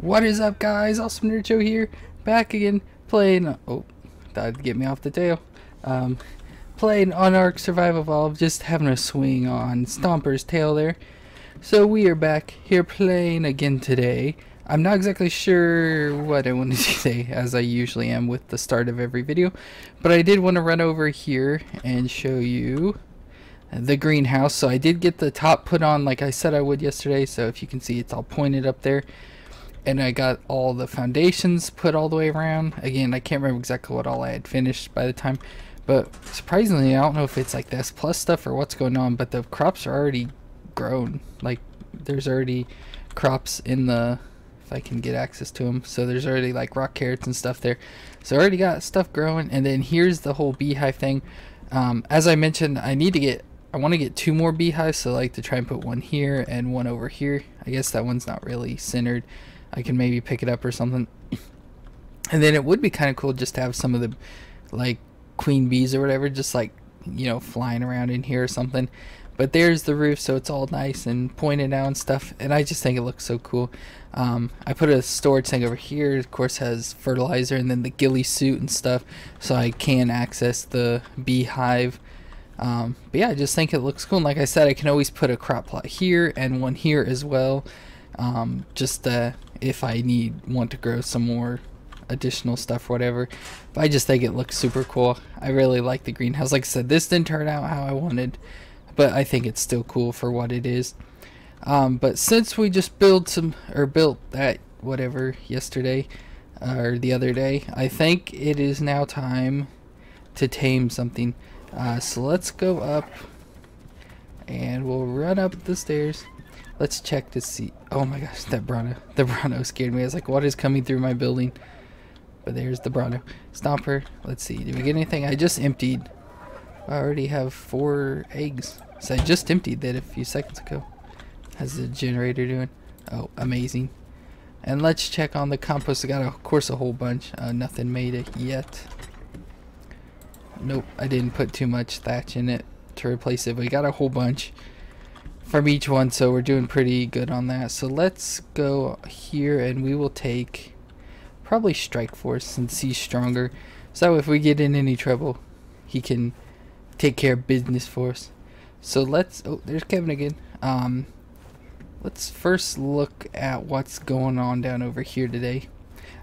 What is up guys, Awesome Nerd Joe here, back again, playing, oh, to get me off the tail, um, playing on Ark Survival Evolved, just having a swing on Stomper's tail there. So we are back here playing again today. I'm not exactly sure what I want to say, as I usually am with the start of every video, but I did want to run over here and show you the greenhouse. So I did get the top put on like I said I would yesterday, so if you can see it's all pointed up there and I got all the foundations put all the way around. Again, I can't remember exactly what all I had finished by the time, but surprisingly, I don't know if it's like this plus stuff or what's going on, but the crops are already grown. Like, there's already crops in the, if I can get access to them, so there's already like rockarrots and stuff there. So I already got stuff growing, and then here's the whole beehive thing. Um, as I mentioned, I need to get I want to get two more beehives, so I like to try and put one here and one over here. I guess that one's not really centered. I can maybe pick it up or something. And then it would be kind of cool just to have some of the like queen bees or whatever just like you know flying around in here or something. But there's the roof, so it's all nice and pointed out and stuff. And I just think it looks so cool. Um, I put a storage tank over here. Of course, has fertilizer and then the ghillie suit and stuff, so I can access the beehive. Um, but yeah, I just think it looks cool. And like I said, I can always put a crop plot here and one here as well. Um, just uh, if I need want to grow some more additional stuff whatever. But I just think it looks super cool. I really like the greenhouse. Like I said, this didn't turn out how I wanted, but I think it's still cool for what it is. Um, but since we just built some or built that whatever yesterday uh, or the other day, I think it is now time to tame something. Uh, so let's go up and we'll run up the stairs. Let's check to see. Oh my gosh, that Bronto. The Bronto scared me. I was like, what is coming through my building? But there's the Bronto. Stomper. Let's see. Did we get anything? I just emptied. I already have four eggs. So I just emptied that a few seconds ago. How's the generator doing? Oh, amazing. And let's check on the compost. I got, of course, a whole bunch. Uh, nothing made it yet. Nope, I didn't put too much thatch in it to replace it. But we got a whole bunch from each one so we're doing pretty good on that. So let's go here and we will take probably strike force since he's stronger. So if we get in any trouble he can take care of business for us. So let's oh there's Kevin again. Um let's first look at what's going on down over here today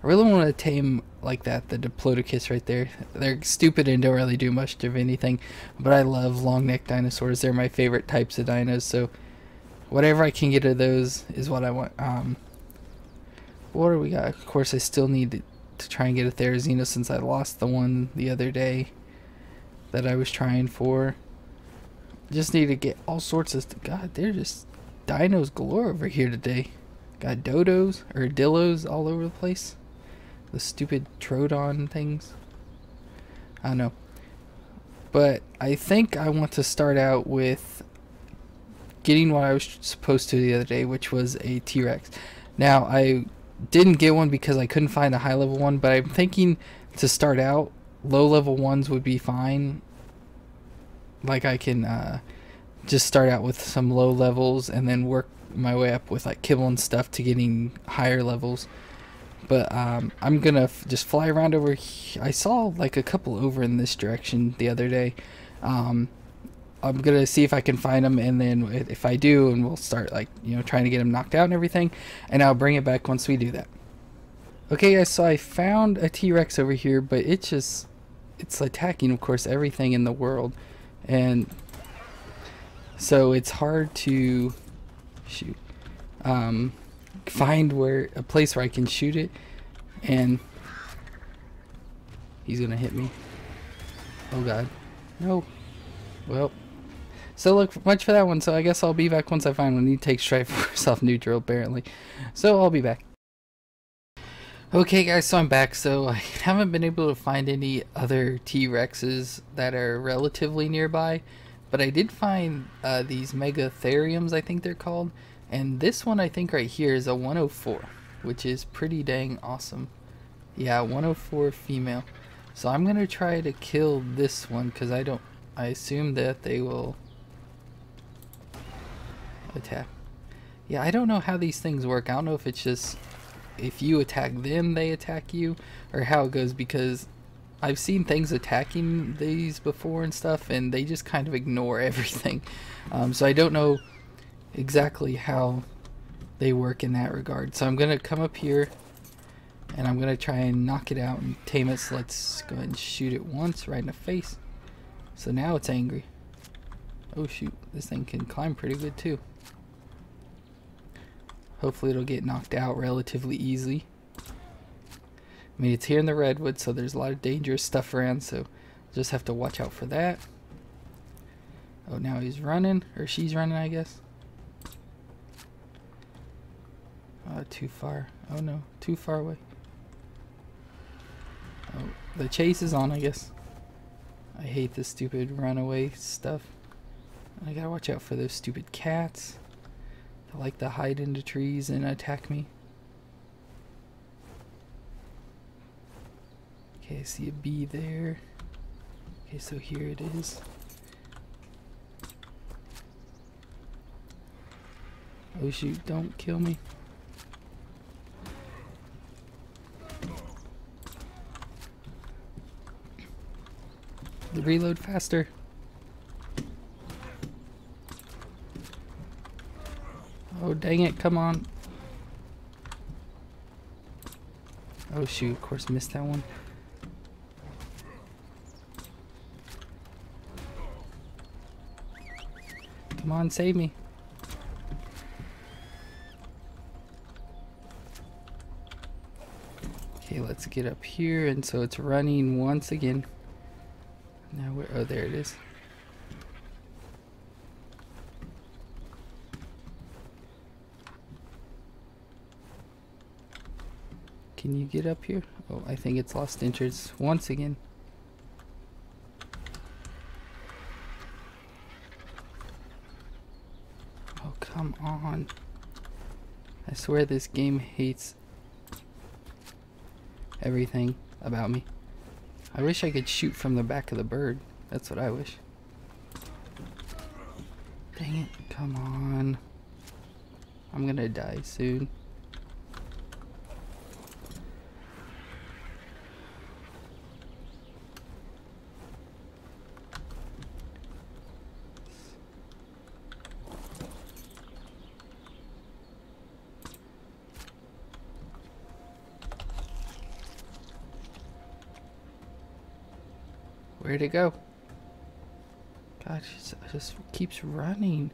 I really want to tame like that, the Diplodocus right there. They're stupid and don't really do much of anything, but I love long neck dinosaurs. They're my favorite types of dinos, so whatever I can get of those is what I want. Um, what do we got? Of course, I still need to, to try and get a Therizino since I lost the one the other day that I was trying for. Just need to get all sorts of... God, they're just dinos galore over here today. Got dodos, or dillos all over the place the stupid Troodon things. I don't know. But I think I want to start out with getting what I was supposed to the other day, which was a T-Rex. Now, I didn't get one because I couldn't find a high level one, but I'm thinking to start out, low level ones would be fine. Like I can uh, just start out with some low levels and then work my way up with like kibble and stuff to getting higher levels. But um, I'm gonna just fly around over. I saw like a couple over in this direction the other day. Um, I'm gonna see if I can find them, and then if I do, and we'll start like you know trying to get them knocked out and everything, and I'll bring it back once we do that. Okay, guys. So I found a T-Rex over here, but it's just it's attacking, of course, everything in the world, and so it's hard to shoot. Um, find where a place where I can shoot it and he's gonna hit me. Oh god. No. Well so look much for that one. So I guess I'll be back once I find one. He takes strike force off neutral apparently. So I'll be back. Okay guys so I'm back. So I haven't been able to find any other T-Rexes that are relatively nearby but I did find uh, these Megatheriums I think they're called and this one I think right here is a 104, which is pretty dang awesome. Yeah, 104 female. So I'm going to try to kill this one because I don't, I assume that they will attack. Yeah, I don't know how these things work. I don't know if it's just if you attack them, they attack you, or how it goes because I've seen things attacking these before and stuff, and they just kind of ignore everything. Um, so I don't know exactly how they work in that regard. So I'm gonna come up here and I'm gonna try and knock it out and tame it. So let's go ahead and shoot it once right in the face. So now it's angry. Oh shoot, this thing can climb pretty good too. Hopefully it'll get knocked out relatively easily. I mean, it's here in the redwood, so there's a lot of dangerous stuff around, so just have to watch out for that. Oh, now he's running, or she's running, I guess. Oh, too far. Oh no, too far away. Oh, the chase is on, I guess. I hate this stupid runaway stuff. I gotta watch out for those stupid cats. They like to hide into trees and attack me. Okay, I see a bee there. Okay, so here it is. Oh shoot, don't kill me. Reload faster. Oh, dang it, come on. Oh shoot, of course missed that one. Come on, save me. Okay, let's get up here, and so it's running once again. Now where? Oh, there it is. Can you get up here? Oh, I think it's lost interest once again. Oh, come on. I swear this game hates everything about me. I wish I could shoot from the back of the bird. That's what I wish. Dang it. Come on. I'm gonna die soon. Where'd it go? God, she just keeps running.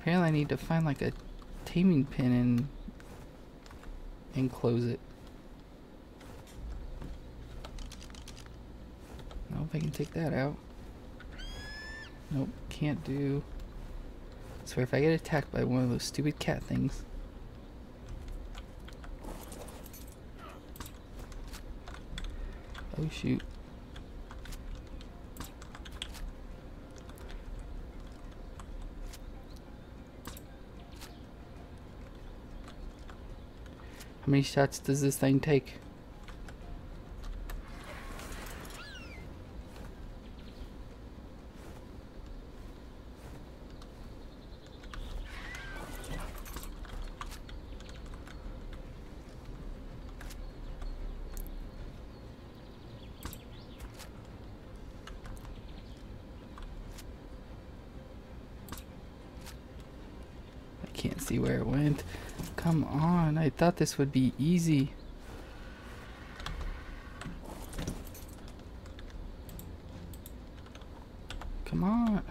Apparently I need to find like a taming pin and and close it. I don't know if I can take that out. Nope, can't do. So if I get attacked by one of those stupid cat things, Oh shoot. How many shots does this thing take? can't see where it went. Come on, I thought this would be easy. Come on.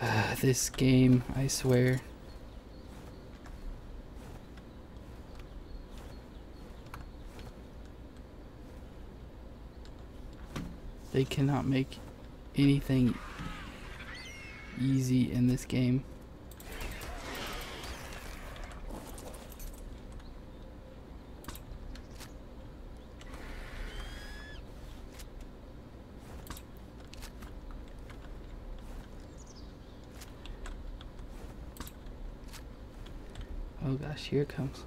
this game, I swear. They cannot make anything easy in this game. Oh gosh, here it comes.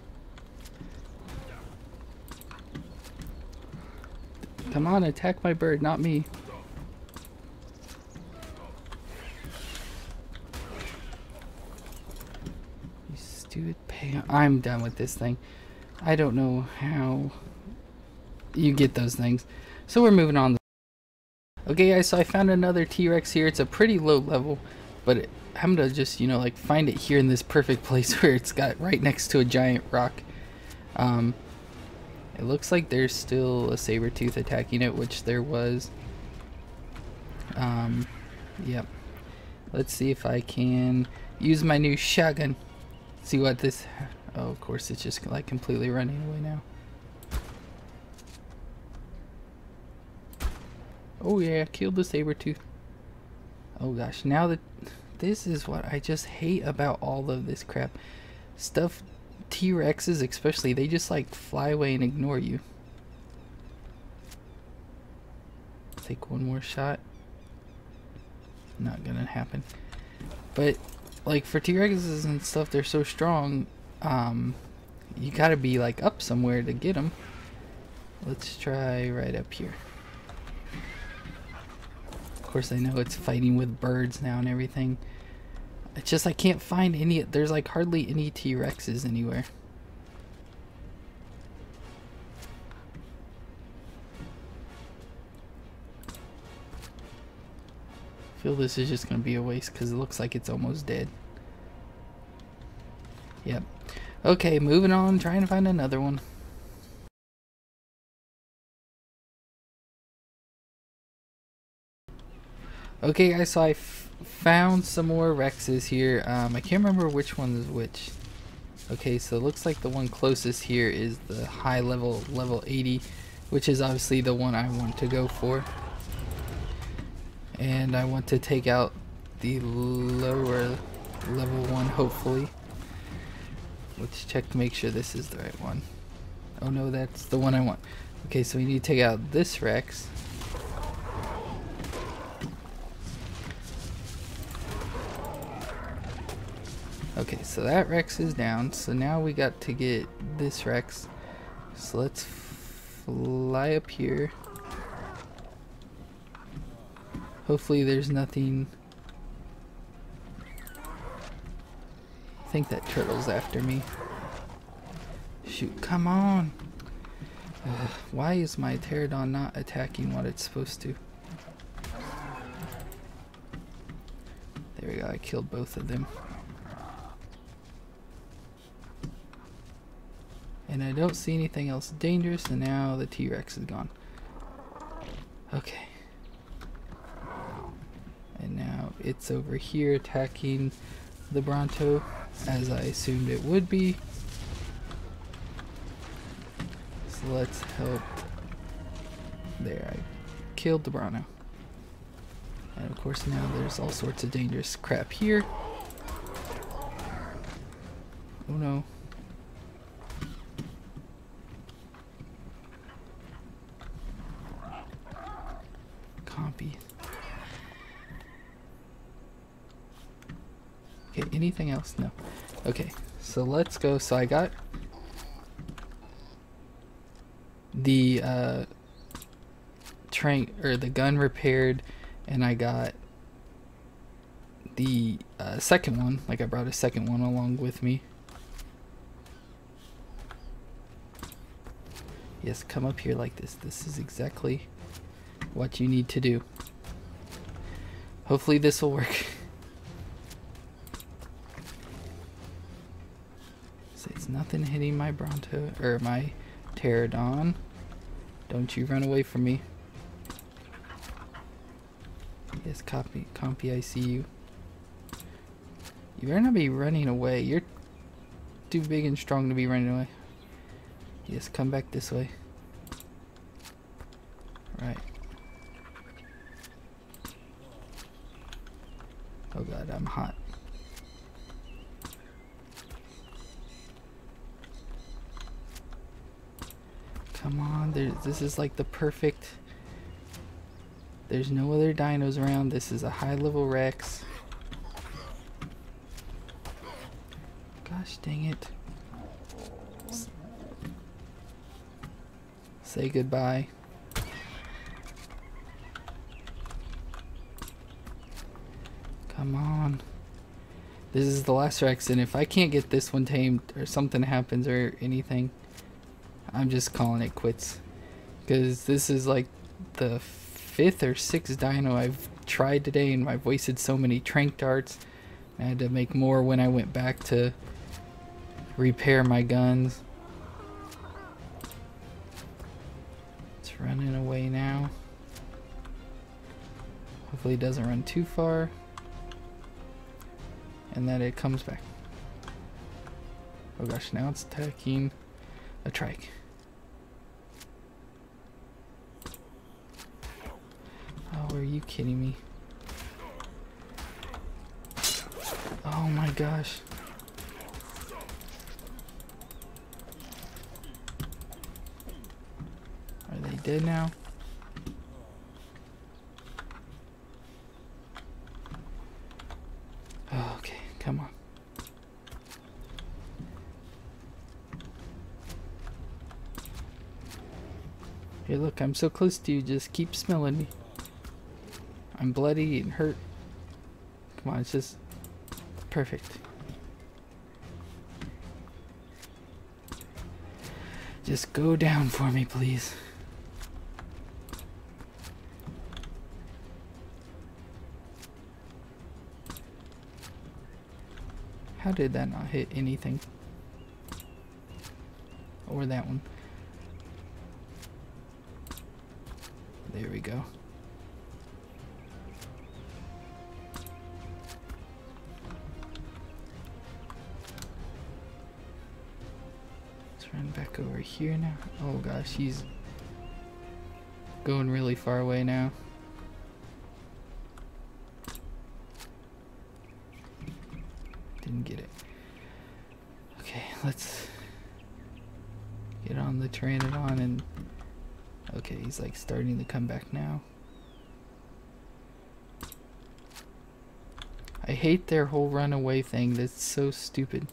Come on, attack my bird, not me. do it pay? I'm done with this thing. I don't know how you get those things. So we're moving on. Okay guys, so I found another T-Rex here. It's a pretty low level, but it, I'm gonna just, you know, like find it here in this perfect place where it's got right next to a giant rock. Um, it looks like there's still a saber tooth attacking it, which there was. Um, yep. Let's see if I can use my new shotgun. See what this... Oh, of course, it's just like completely running away now. Oh yeah, I killed the saber tooth. Oh gosh, now that... This is what I just hate about all of this crap. Stuff T-Rexes especially, they just like fly away and ignore you. Take one more shot. Not gonna happen. But like for T-Rexes and stuff, they're so strong. Um, you gotta be like up somewhere to get them. Let's try right up here. Course, I know it's fighting with birds now and everything. It's just I can't find any. There's like hardly any T-Rexes anywhere. I feel this is just gonna be a waste because it looks like it's almost dead. Yep. Okay, moving on, trying to find another one. Okay guys, so I found some more Rexes here. Um, I can't remember which one is which. Okay, so it looks like the one closest here is the high level, level 80, which is obviously the one I want to go for. And I want to take out the lower level one, hopefully. Let's check to make sure this is the right one. Oh no, that's the one I want. Okay, so we need to take out this Rex. Okay, so that Rex is down. So now we got to get this Rex. So let's fly up here. Hopefully there's nothing... I think that turtle's after me. Shoot, come on! Ugh, why is my pterodon not attacking what it's supposed to? There we go, I killed both of them. And I don't see anything else dangerous, and now the T-Rex is gone. Okay. And now it's over here attacking the Bronto, as I assumed it would be. So let's help. There, I killed the Bronto. And of course now there's all sorts of dangerous crap here. Oh no. Okay, anything else? No. Okay, so let's go. So I got the uh, train or the gun repaired, and I got the uh, second one. Like I brought a second one along with me. Yes, come up here like this. This is exactly what you need to do. Hopefully this will work. My Bronto, or my Pterodon. Don't you run away from me. Yes, copy, Compy, I see you. You better not be running away. You're too big and strong to be running away. Yes, come back this way. Right. Oh god, I'm hot. Come on, this is like the perfect... There's no other dinos around. This is a high level Rex. Gosh dang it. Say goodbye. Come on. This is the last Rex, and if I can't get this one tamed, or something happens, or anything, I'm just calling it quits. Because this is like the fifth or sixth dino I've tried today, and I've wasted so many tranq darts. I had to make more when I went back to repair my guns. It's running away now. Hopefully it doesn't run too far. And that it comes back. Oh gosh, now it's attacking a trike. Oh, are you kidding me? Oh my gosh. Are they dead now? Oh, okay, come on. Hey look, I'm so close to you, just keep smelling me. I'm bloody and hurt. Come on, it's just perfect. Just go down for me, please. How did that not hit anything? Or that one. There we go. Back over here now. Oh gosh, he's going really far away now. Didn't get it. Okay, let's get on the Pteranodon and okay, he's like starting to come back now. I hate their whole runaway thing. That's so stupid.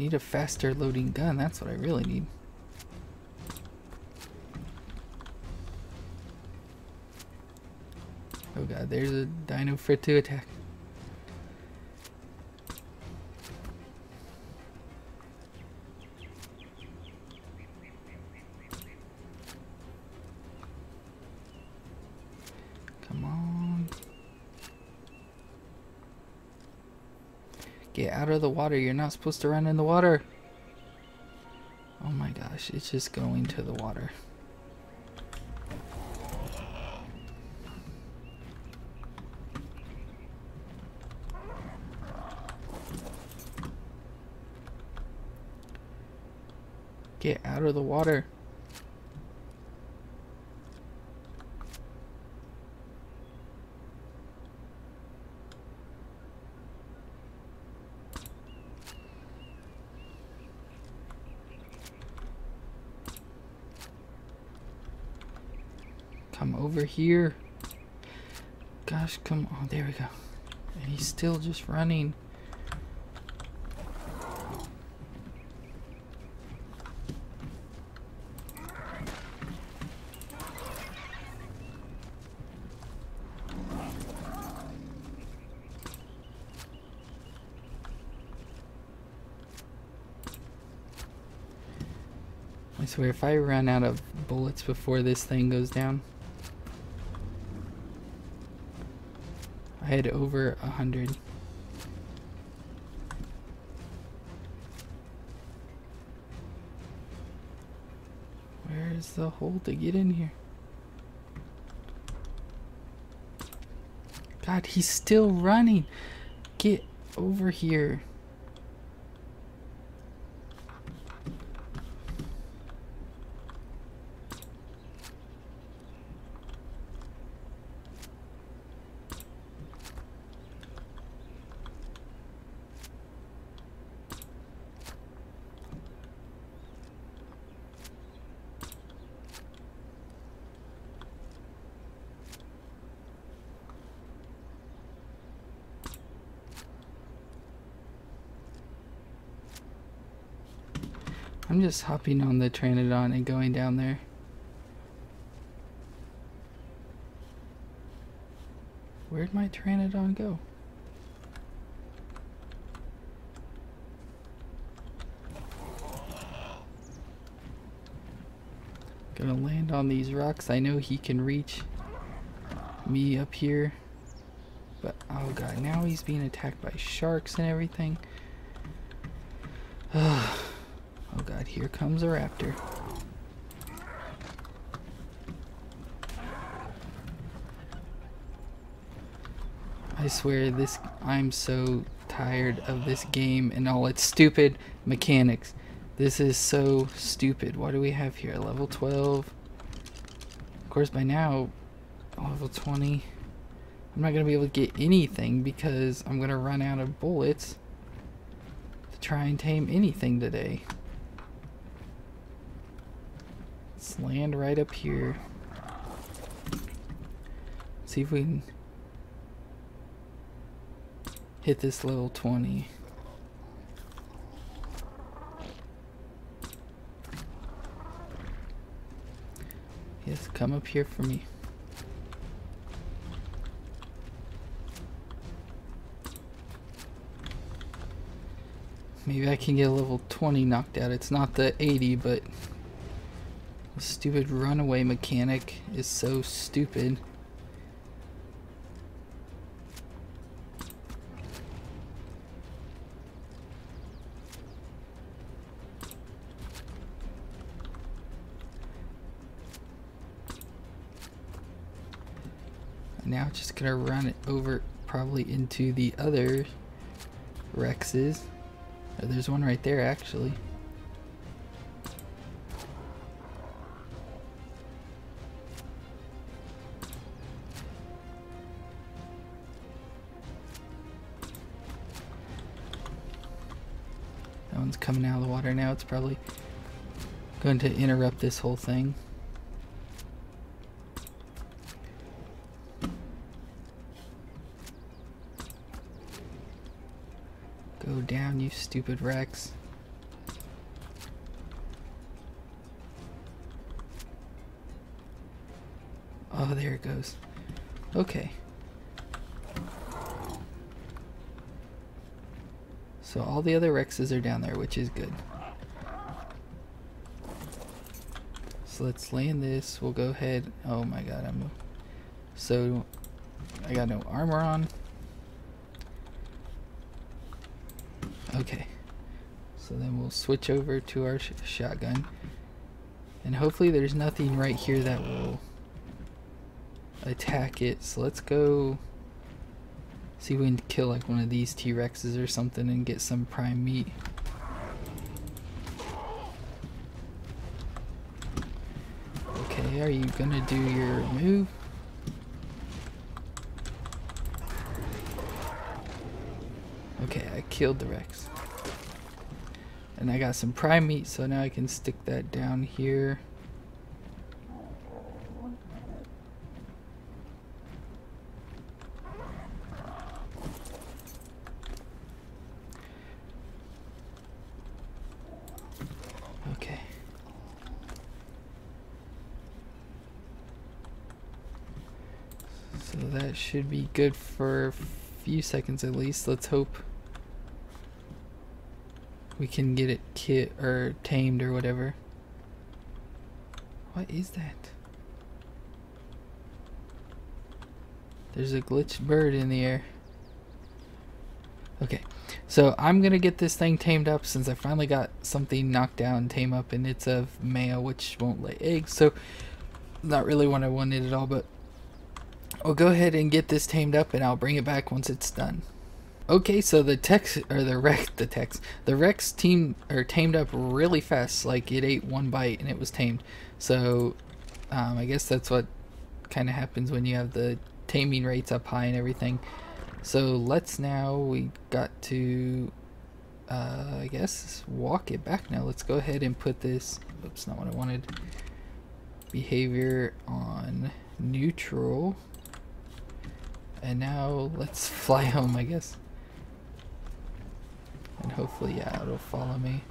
Need a faster loading gun. That's what I really need. Oh god, there's a dino for to attack. Water. You're not supposed to run in the water. Oh my gosh, it's just going to the water. Get out of the water. Come over here. Gosh, come on. There we go. And he's still just running. I swear, if I run out of bullets before this thing goes down, I had over a hundred. Where's the hole to get in here? God, he's still running. Get over here. I'm just hopping on the Pteranodon and going down there. Where'd my Pteranodon go? Gonna land on these rocks. I know he can reach me up here. But, oh god, now he's being attacked by sharks and everything. god, here comes a raptor. I swear this I'm so tired of this game and all its stupid mechanics. This is so stupid. What do we have here? Level 12. Of course by now level 20. I'm not going to be able to get anything because I'm going to run out of bullets to try and tame anything today. Let's land right up here. See if we can hit this level 20. Yes, come up here for me. Maybe I can get a level 20 knocked out. It's not the 80, but the stupid runaway mechanic is so stupid. now just gonna run it over probably into the other Rexes. Oh, there's one right there actually. Coming out of the water now. It's probably going to interrupt this whole thing. Go down, you stupid Rex. Oh, there it goes. Okay. So all the other Rexes are down there, which is good. So let's land this. We'll go ahead. Oh my god, I'm... So, I got no armor on. Okay. So then we'll switch over to our sh shotgun. And hopefully there's nothing right here that will attack it. So let's go see if we can kill like one of these T-Rexes or something and get some prime meat. Okay, are you gonna do your move? Okay, I killed the Rex. And I got some prime meat, so now I can stick that down here. Okay. So that should be good for a few seconds at least. Let's hope we can get it kit or tamed or whatever. What is that? There's a glitched bird in the air. Okay, so I'm gonna get this thing tamed up since I finally got something knocked down, tame up, and it's a male which won't lay eggs. So, not really what I wanted at all, but I'll go ahead and get this tamed up, and I'll bring it back once it's done. Okay, so the Tex or the Rex, the Tex, the Rex team or tamed up really fast. Like it ate one bite and it was tamed. So, um, I guess that's what kind of happens when you have the taming rates up high and everything. So let's now we got to, uh, I guess walk it back now. Let's go ahead and put this. Oops, not what I wanted. Behavior on neutral. And now let's fly home, I guess. And hopefully, yeah, it'll follow me.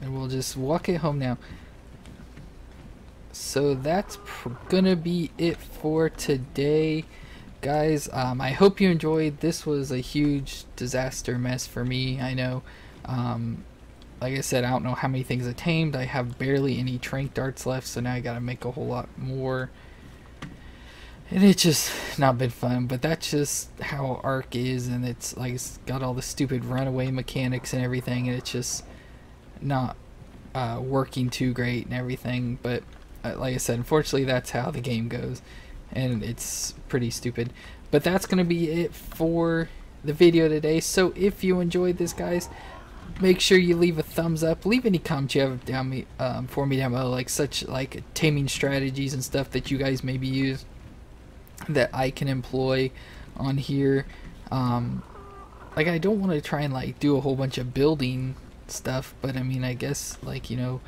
and we'll just walk it home now. So that's gonna be it for today, guys. Um, I hope you enjoyed. This was a huge disaster mess for me. I know. Um, like I said, I don't know how many things I tamed. I have barely any tranq darts left, so now I gotta make a whole lot more. And it's just not been fun, but that's just how Ark is, and it's like it's got all the stupid runaway mechanics and everything, and it's just not uh, working too great and everything. But uh, like I said, unfortunately, that's how the game goes, and it's pretty stupid. But that's gonna be it for the video today. So if you enjoyed this, guys, make sure you leave a thumbs up. Leave any comments you have down me um, for me down below, like such like taming strategies and stuff that you guys maybe use that I can employ on here. Um, like I don't want to try and like do a whole bunch of building stuff, but I mean I guess like you know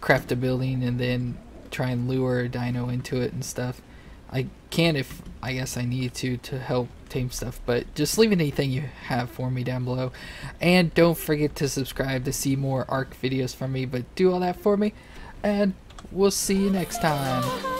craft a building and then try and lure a dino into it and stuff. I can if I guess I need to to help tame stuff, but just leave anything you have for me down below. And don't forget to subscribe to see more ARK videos from me, but do all that for me, and we'll see you next time.